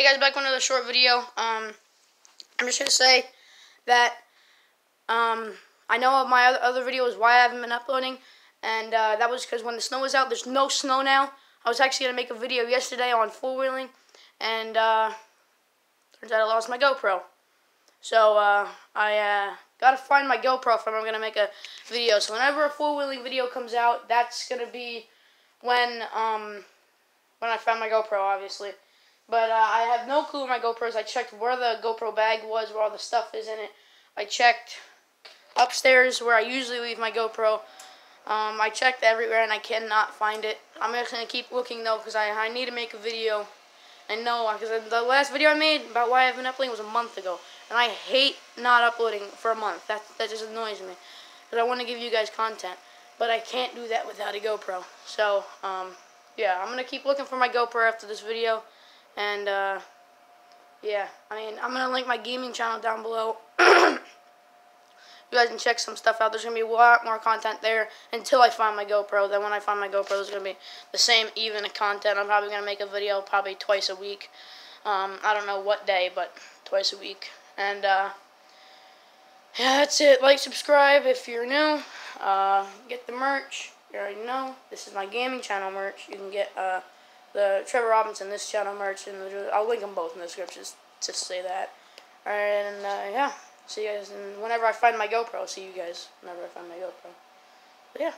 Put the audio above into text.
Hey guys, back with another short video. Um, I'm just gonna say that um, I know my other, other video is why I haven't been uploading, and uh, that was because when the snow was out. There's no snow now. I was actually gonna make a video yesterday on four wheeling, and uh, turns out I lost my GoPro. So uh, I uh, gotta find my GoPro if I'm gonna make a video. So whenever a four wheeling video comes out, that's gonna be when um, when I found my GoPro, obviously. But uh, I have no clue where my GoPro is. I checked where the GoPro bag was, where all the stuff is in it. I checked upstairs where I usually leave my GoPro. Um, I checked everywhere and I cannot find it. I'm just going to keep looking though because I, I need to make a video. And no, because the last video I made about why I haven't uploading was a month ago. And I hate not uploading for a month. That, that just annoys me. Because I want to give you guys content. But I can't do that without a GoPro. So, um, yeah, I'm going to keep looking for my GoPro after this video. And, uh, yeah, I mean, I'm going to link my gaming channel down below. you guys can check some stuff out. There's going to be a lot more content there until I find my GoPro. Then when I find my GoPro, there's going to be the same even content. I'm probably going to make a video probably twice a week. Um, I don't know what day, but twice a week. And, uh, yeah, that's it. Like, subscribe if you're new. Uh, get the merch. You already know. This is my gaming channel merch. You can get, uh, the Trevor Robinson, this channel merch, and I'll link them both in the description to say that. And uh, yeah, see you guys, whenever I find my GoPro, see you guys whenever I find my GoPro. But yeah.